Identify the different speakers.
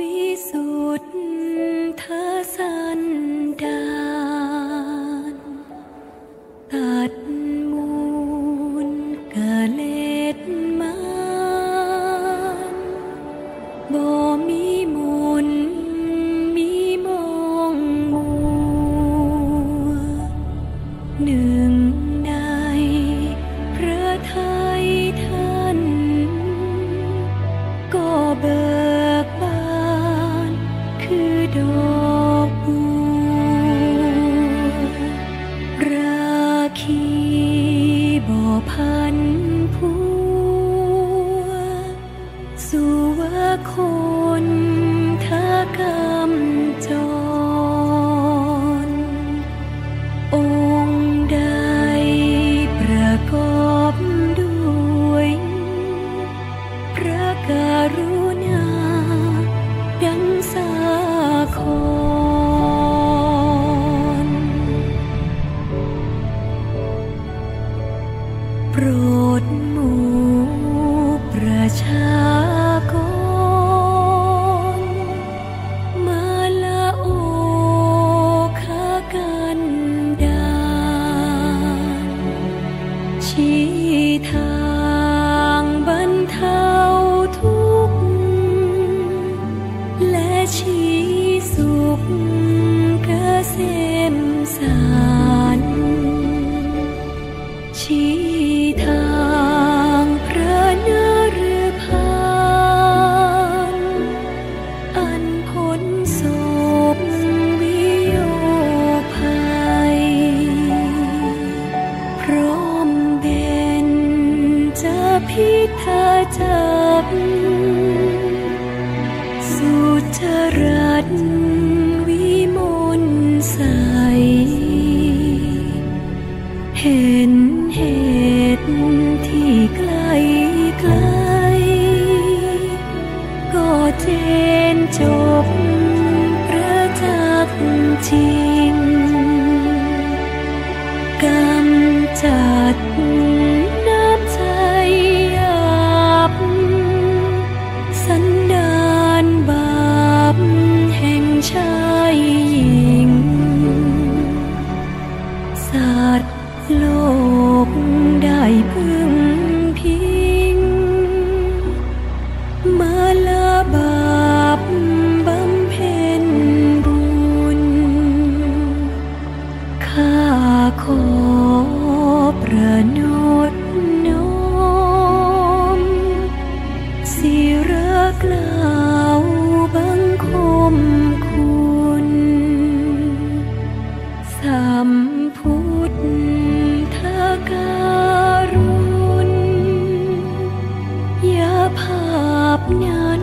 Speaker 1: วิสุทธสันดาลตัดมูลกะเลดมาน พัน ที่เธอจับ สุจรัตวิมลใส เห็นเหตุที่ไกลไกล ก็เจนจบประจักษ์จริงกรรมจัด กล่าวบังคมคุณสัมพุทธการุณยาภาพนั้